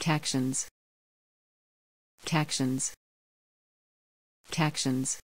Tactions. Cactions. Cactions.